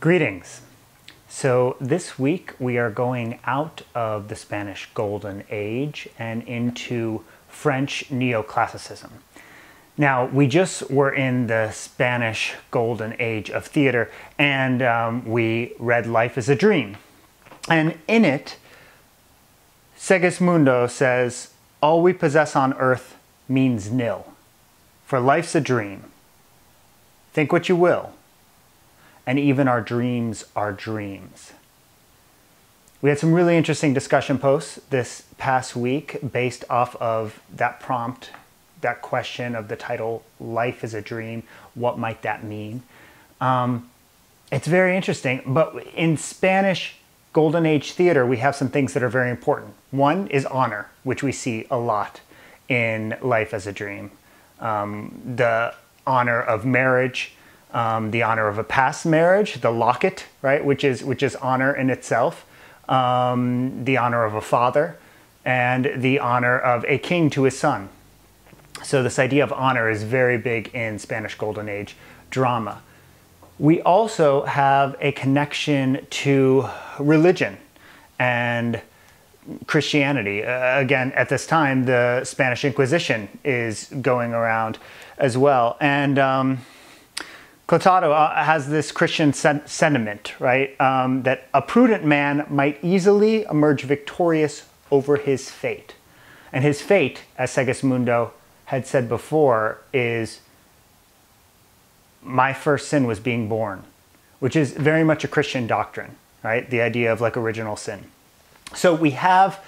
Greetings. So, this week we are going out of the Spanish Golden Age and into French neoclassicism. Now, we just were in the Spanish Golden Age of theater and um, we read Life is a Dream. And in it, Segismundo says, All we possess on earth means nil, for life's a dream. Think what you will and even our dreams are dreams. We had some really interesting discussion posts this past week based off of that prompt, that question of the title, Life is a Dream. What might that mean? Um, it's very interesting, but in Spanish Golden Age theater, we have some things that are very important. One is honor, which we see a lot in Life as a Dream. Um, the honor of marriage, um, the honor of a past marriage, the locket, right, which is which is honor in itself, um, the honor of a father, and the honor of a king to his son. So this idea of honor is very big in Spanish Golden Age drama. We also have a connection to religion and Christianity. Uh, again, at this time, the Spanish Inquisition is going around as well, and um, Clotaldo uh, has this Christian sen sentiment, right? Um, that a prudent man might easily emerge victorious over his fate. And his fate, as Segismundo had said before, is my first sin was being born, which is very much a Christian doctrine, right? The idea of like original sin. So we have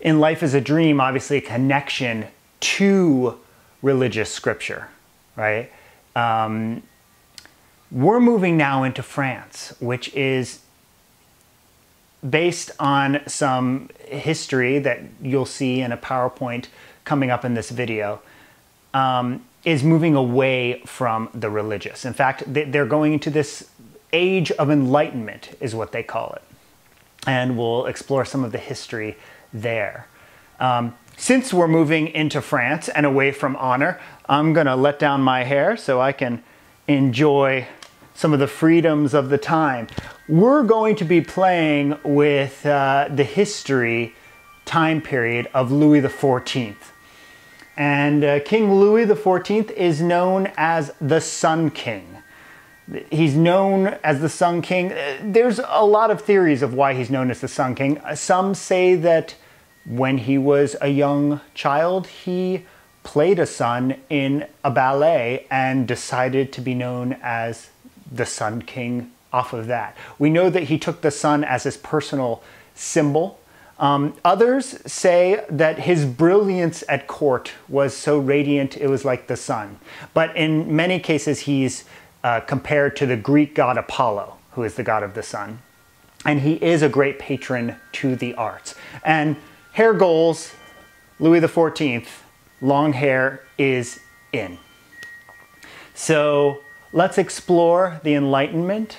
in Life as a Dream, obviously, a connection to religious scripture, right? Um, we're moving now into France, which is based on some history that you'll see in a PowerPoint coming up in this video, um, is moving away from the religious. In fact, they're going into this age of enlightenment, is what they call it. And we'll explore some of the history there. Um, since we're moving into France and away from honor, I'm going to let down my hair so I can enjoy some of the freedoms of the time. We're going to be playing with uh, the history time period of Louis XIV. And uh, King Louis XIV is known as the Sun King. He's known as the Sun King. There's a lot of theories of why he's known as the Sun King. Some say that when he was a young child, he played a sun in a ballet and decided to be known as the Sun King off of that. We know that he took the sun as his personal symbol. Um, others say that his brilliance at court was so radiant it was like the sun. But in many cases, he's uh, compared to the Greek god Apollo, who is the god of the sun. And he is a great patron to the arts. And hair goals, Louis XIV, long hair is in. So Let's explore the Enlightenment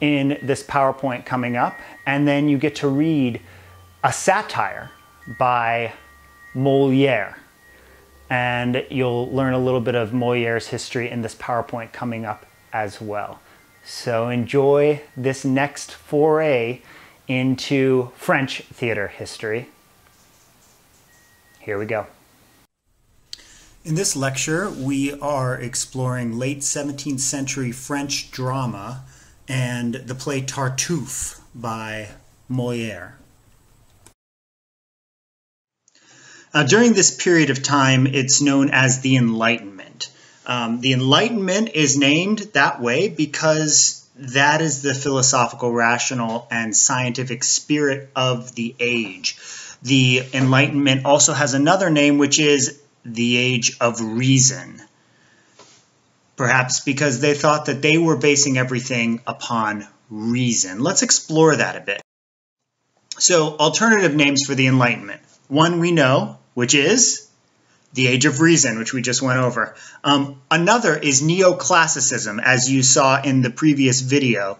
in this PowerPoint coming up, and then you get to read a satire by Moliere. And you'll learn a little bit of Moliere's history in this PowerPoint coming up as well. So enjoy this next foray into French theater history. Here we go. In this lecture, we are exploring late 17th century French drama and the play Tartuffe by Moliere. During this period of time, it's known as the Enlightenment. Um, the Enlightenment is named that way because that is the philosophical, rational, and scientific spirit of the age. The Enlightenment also has another name, which is the age of reason. Perhaps because they thought that they were basing everything upon reason. Let's explore that a bit. So, alternative names for the Enlightenment. One we know, which is the Age of Reason, which we just went over. Um, another is Neoclassicism, as you saw in the previous video.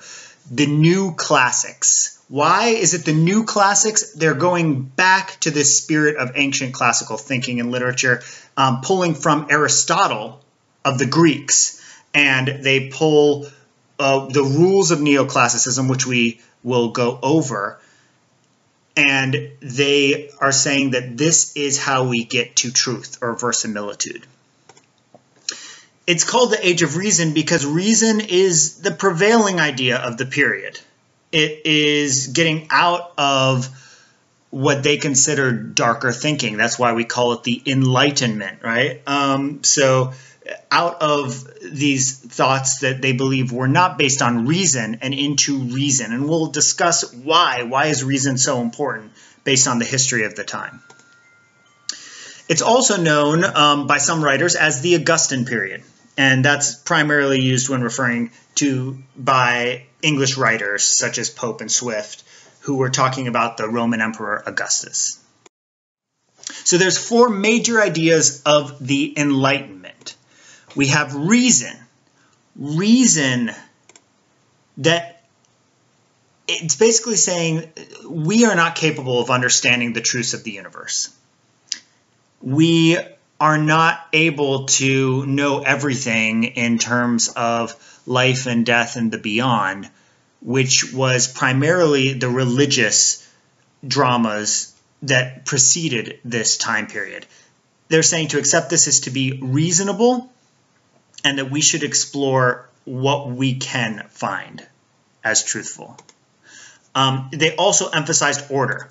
The New Classics. Why is it the new classics? They're going back to this spirit of ancient classical thinking and literature, um, pulling from Aristotle of the Greeks, and they pull uh, the rules of neoclassicism, which we will go over, and they are saying that this is how we get to truth or verisimilitude. It's called the Age of Reason because reason is the prevailing idea of the period. It is getting out of what they consider darker thinking. That's why we call it the Enlightenment, right? Um, so, out of these thoughts that they believe were not based on reason and into reason. And we'll discuss why. Why is reason so important based on the history of the time? It's also known um, by some writers as the Augustan period. And that's primarily used when referring to by English writers such as Pope and Swift who were talking about the Roman Emperor Augustus. So there's four major ideas of the Enlightenment. We have reason. Reason that it's basically saying we are not capable of understanding the truths of the universe. We are not able to know everything in terms of life and death and the beyond which was primarily the religious dramas that preceded this time period. They're saying to accept this is to be reasonable and that we should explore what we can find as truthful. Um, they also emphasized order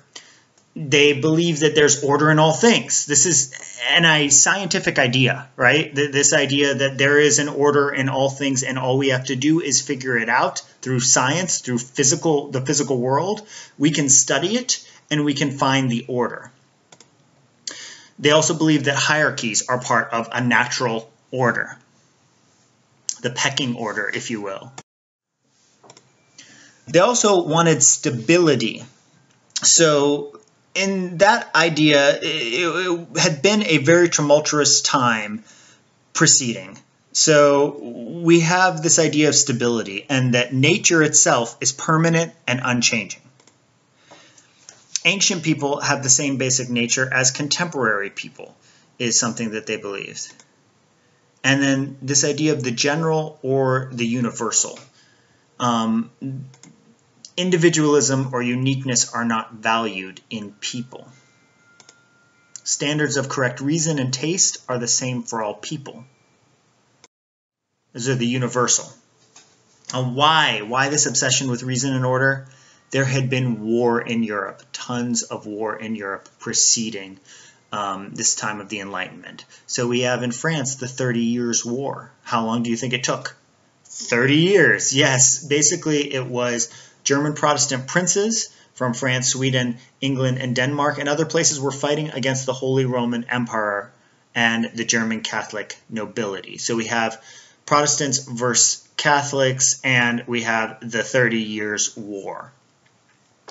they believe that there's order in all things. This is an a scientific idea, right? This idea that there is an order in all things, and all we have to do is figure it out through science, through physical, the physical world. We can study it, and we can find the order. They also believe that hierarchies are part of a natural order, the pecking order, if you will. They also wanted stability. So in that idea, it, it had been a very tumultuous time preceding. So we have this idea of stability and that nature itself is permanent and unchanging. Ancient people have the same basic nature as contemporary people, is something that they believed. And then this idea of the general or the universal. Um, individualism or uniqueness are not valued in people. Standards of correct reason and taste are the same for all people. Those are the universal. And why? Why this obsession with reason and order? There had been war in Europe, tons of war in Europe preceding um, this time of the Enlightenment. So we have in France the Thirty Years' War. How long do you think it took? 30 years. Yes, basically it was German Protestant princes from France, Sweden, England, and Denmark, and other places were fighting against the Holy Roman Empire and the German Catholic nobility. So we have Protestants versus Catholics, and we have the Thirty Years' War.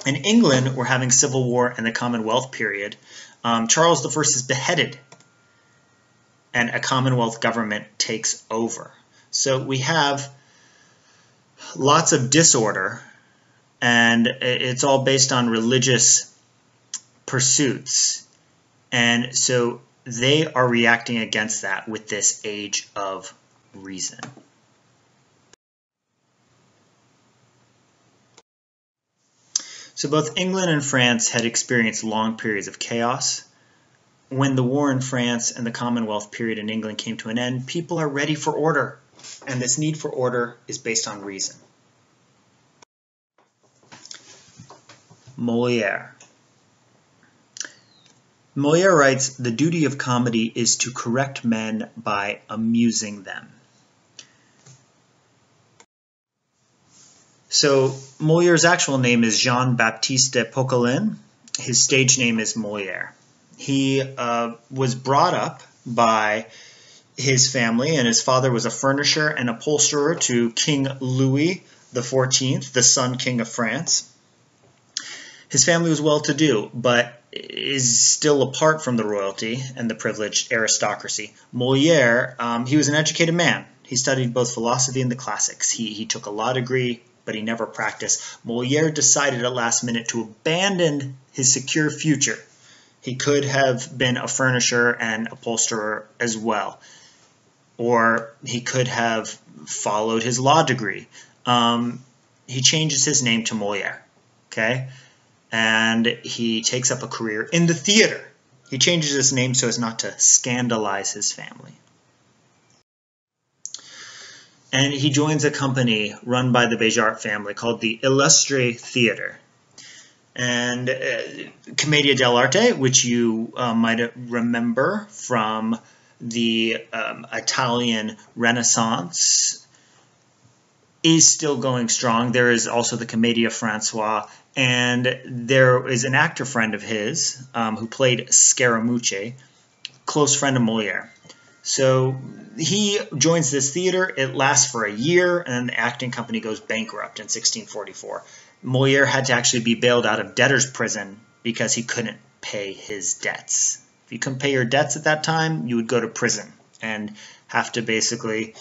In England, we're having civil war and the Commonwealth period. Um, Charles I is beheaded, and a Commonwealth government takes over. So we have lots of disorder and it's all based on religious pursuits. And so they are reacting against that with this age of reason. So both England and France had experienced long periods of chaos. When the war in France and the Commonwealth period in England came to an end, people are ready for order. And this need for order is based on reason. Moliere. Moliere writes, The duty of comedy is to correct men by amusing them. So Moliere's actual name is Jean-Baptiste de Poquelin. His stage name is Moliere. He uh, was brought up by his family, and his father was a furnisher and upholsterer to King Louis XIV, the Sun King of France. His family was well to do, but is still apart from the royalty and the privileged aristocracy. Moliere, um, he was an educated man. He studied both philosophy and the classics. He, he took a law degree, but he never practiced. Moliere decided at last minute to abandon his secure future. He could have been a furnisher and upholsterer as well. or he could have followed his law degree. Um, he changes his name to Moliere, okay? And he takes up a career in the theater. He changes his name so as not to scandalize his family. And he joins a company run by the Béjart family called the Illustre Theater. And uh, Commedia dell'arte, which you uh, might remember from the um, Italian Renaissance is still going strong. There is also the Comédie Française, and there is an actor friend of his um, who played Scaramucci, close friend of Moliere. So he joins this theater. It lasts for a year, and the acting company goes bankrupt in 1644. Moliere had to actually be bailed out of debtor's prison because he couldn't pay his debts. If you couldn't pay your debts at that time, you would go to prison and have to basically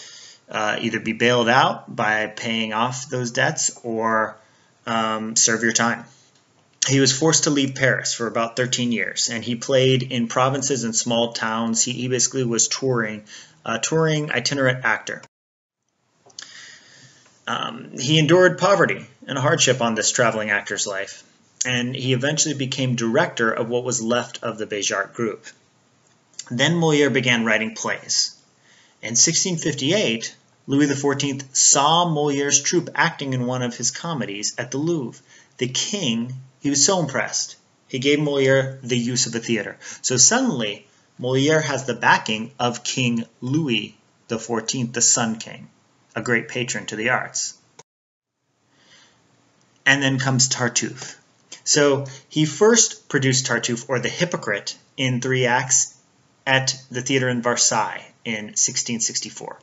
uh, either be bailed out by paying off those debts or um, serve your time. He was forced to leave Paris for about 13 years, and he played in provinces and small towns. He, he basically was touring, a touring itinerant actor. Um, he endured poverty and hardship on this traveling actor's life, and he eventually became director of what was left of the Béjart group. Then Molière began writing plays. In 1658, Louis XIV saw Moliere's troupe acting in one of his comedies at the Louvre. The king, he was so impressed, he gave Moliere the use of a theater. So suddenly, Moliere has the backing of King Louis XIV, the Sun King, a great patron to the arts. And then comes Tartuffe. So he first produced Tartuffe, or The Hypocrite, in three acts at the theater in Versailles in 1664.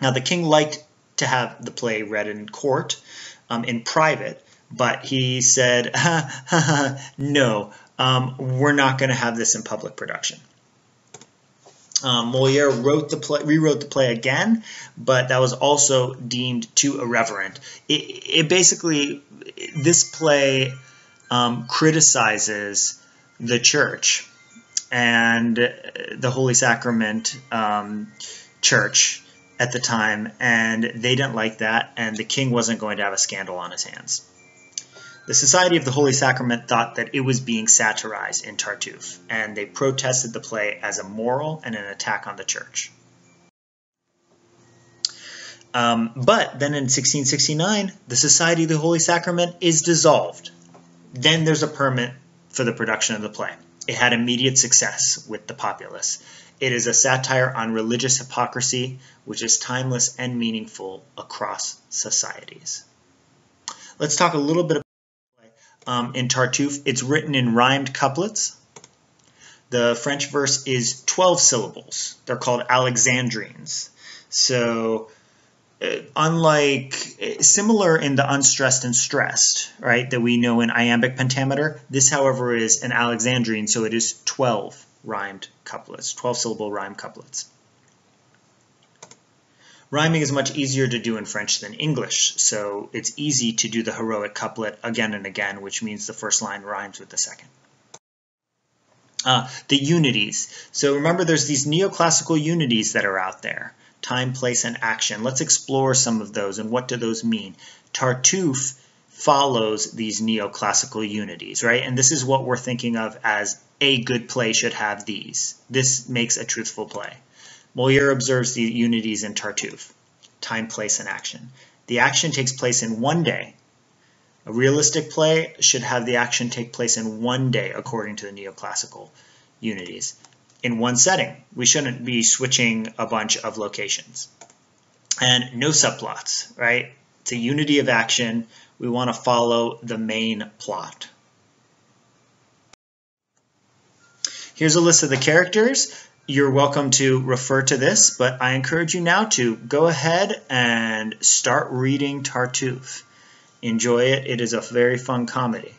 Now, the king liked to have the play read in court, um, in private, but he said, ha, ha, ha, no, um, we're not going to have this in public production. Um, Moliere wrote the play, rewrote the play again, but that was also deemed too irreverent. It, it basically, this play um, criticizes the church and the Holy Sacrament um, Church at the time, and they didn't like that, and the king wasn't going to have a scandal on his hands. The Society of the Holy Sacrament thought that it was being satirized in Tartuffe, and they protested the play as immoral and an attack on the church. Um, but then in 1669, the Society of the Holy Sacrament is dissolved. Then there's a permit for the production of the play. It had immediate success with the populace. It is a satire on religious hypocrisy, which is timeless and meaningful across societies. Let's talk a little bit about um, in Tartuffe. It's written in rhymed couplets. The French verse is 12 syllables. They're called alexandrines. So uh, unlike similar in the unstressed and stressed, right, that we know in iambic pentameter, this, however, is an Alexandrine, so it is 12 rhymed couplets, 12 syllable rhyme couplets. Rhyming is much easier to do in French than English, so it's easy to do the heroic couplet again and again, which means the first line rhymes with the second. Uh, the unities. So remember, there's these neoclassical unities that are out there time, place, and action. Let's explore some of those and what do those mean. Tartuffe follows these neoclassical unities, right? And this is what we're thinking of as a good play should have these. This makes a truthful play. Moliere observes the unities in Tartuffe, time, place, and action. The action takes place in one day. A realistic play should have the action take place in one day according to the neoclassical unities in one setting. We shouldn't be switching a bunch of locations. And no subplots, right? A unity of action. We want to follow the main plot. Here's a list of the characters. You're welcome to refer to this, but I encourage you now to go ahead and start reading Tartuffe. Enjoy it. It is a very fun comedy.